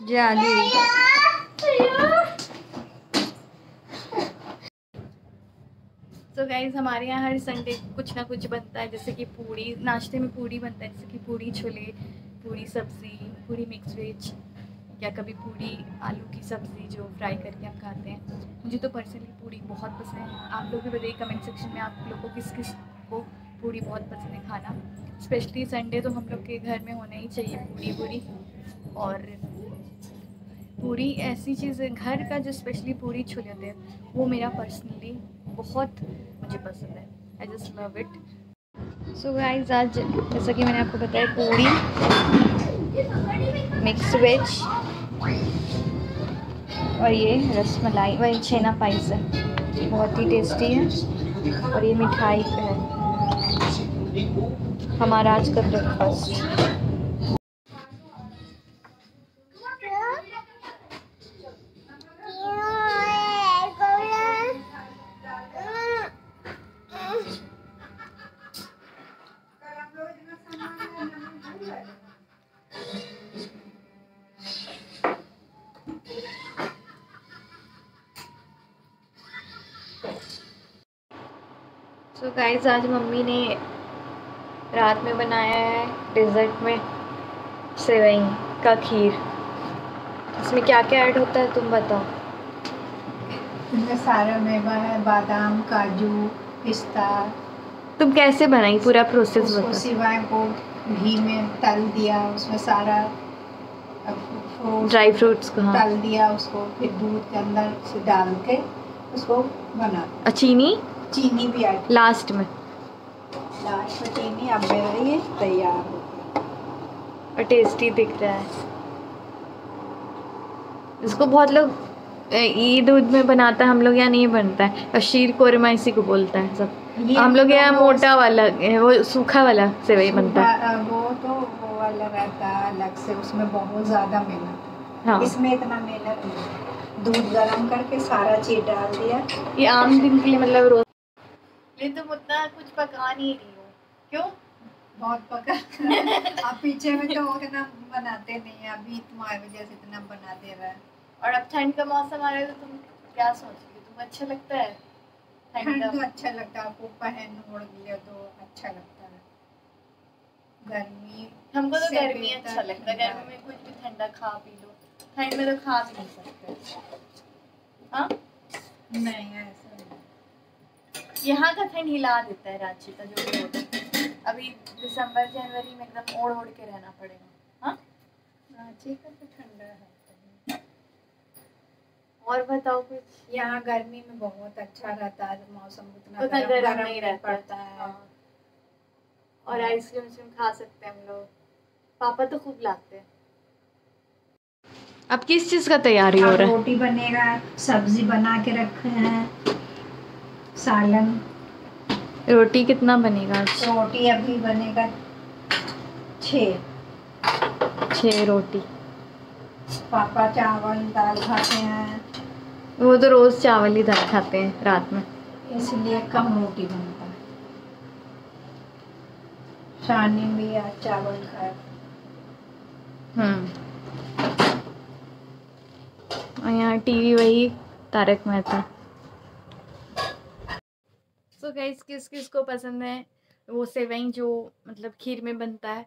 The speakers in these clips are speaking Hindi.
जादू तो गाइज़ हमारे यहाँ हर संडे कुछ ना कुछ बनता है, जैसे कि पूड़ी, नाश्ते में पूड़ी बनता है, जैसे कि पूड़ी छोले, पूड़ी सब्ज़ी, पूड़ी मिक्स वेज या कभी पूड़ी आलू की सब्ज़ी जो फ्राई करके हम खाते हैं। मुझे तो पर्सनली पूड़ी बहुत पसंद है। आप लोग भी बताइए कमेंट सेक्शन में आप लोगों को किस किस को पूड़ी बहुत पसंद है खाना। स्पेशली संडे तो हम लोग के घर में होना ही चाहिए पूड़ी पूड़ी और पूड़ी ऐसी चीज़, घर का जो स्पेशली पूरी छोले होते हैं, वो मेरा पर्सनली बहुत मुझे पसंद है। I just love it so guys आज जैसा कि मैंने आपको बताया, पूरी मिक्स वेज और ये रसमलाई, वही छेना पाइस है। बहुत ही टेस्टी है और ये मिठाई है। हमारा आज का ब्रेकफास्ट सो गाइस आज मम्मी ने रात में बनाया है डिज़र्ट में सेवई का खीर। इसमें क्या क्या ऐड होता है तुम बताओ। इसमें सारा मेवा है बादाम काजू पिस्ता। तुम कैसे बनाई पूरा प्रोसेस उसको बताओ। सिवाय को घी में तल दिया उसमें सारा ड्राई फ्रूट्स को हाँ तल दिया उसको फिर दूध के अंदर से डाल के उसको बना। और चीनी? चीनी भी ऐड लास्ट में। लास्ट में चीनी अब मेरा ये तैयार हो और टेस्टी दिख रहा है। इसको बहुत लोग ईद उद में बनाता है हम लोग यहाँ नहीं बनता है। और शीर कोरमा इसी को बोलता है सब। हम लोग यहाँ मोटा वाला वो सूखा वाला सेवई बनता है। वो तो वो वाला रहता है अलग से उसमें बहुत ज़्यादा मेहनत हाँ। इसमें इतना मेहनत नहीं दूध गर्म करके सारा चीज़ डाल दिया। ये आम दिन के लिए मतलब रोज ये तुम उतना कुछ पका नहीं रही हो। क्यों? बहुत पका। अब पीछे में तो उतना बनाते नहीं है अभी तुम्हारी वजह से इतना बना दे रहा। है और अब ठंड का मौसम आ रहा है तो तुम क्या सोच रही हो? तुम्हें अच्छा लगता है? ठंड तो अच्छा लगता है आपको पहन ओढ़ लिया तो अच्छा लगता है। गर्मी हमको तो गर्मी अच्छा लगता है। गर्मी में कुछ भी ठंडा खा पी लो। ठंड में तो खा भी नहीं सकते। हाँ? नहीं ऐसा यहाँ का ठंड हिला देता है रांची का जो भी होता है। अभी दिसंबर जनवरी में एकदम ओढ़ ओढ़ के रहना पड़ेगा। हाँ? रांची का तो ठंडा है। और बताओ कुछ? यहाँ गर्मी में बहुत अच्छा रहता है मौसम उतना उतना गरम गर्म नहीं रहता। पड़ता है। हाँ। और आइसक्रीम वाइसक्रीम खा सकते हैं हम लोग। पापा तो खूब लाते हैं। अब किस चीज़ का तैयारी हो रहा है? रोटी बनेगा सब्ज़ी बना के रखे हैं। सालन। रोटी कितना बनेगा? रोटी अभी बनेगा छः। छः रोटी। पापा चावल दाल खाते हैं। वो तो रोज़ चावल ही दाल खाते हैं रात में। इसलिए कम रोटी बनता है। शानी भी आज चावल खाए। हम्म। और यहाँ टीवी वही तारक मेहता। सो गाइस किस किस को पसंद है? वो सेवई जो मतलब खीर में बनता है,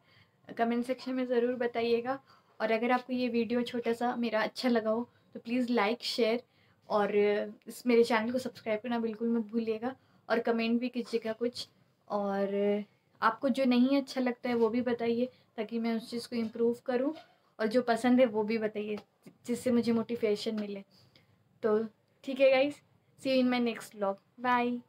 कमेंट सेक्शन में ज़रूर बताइएगा। और अगर आपको ये वीडियो छोटा सा मेरा अच्छा लगा हो तो प्लीज़ लाइक, शेयर और इस मेरे चैनल को सब्सक्राइब करना बिल्कुल मत भूलिएगा और कमेंट भी कीजिएगा कुछ। और आपको जो नहीं अच्छा लगता है, वो भी बताइए ताकि मैं उस चीज़ को इम्प्रूव करूँ और जो पसंद है, वो भी बताइए जिससे मुझे मोटिवेशन मिले। तो ठीक है guys see you in my next blog bye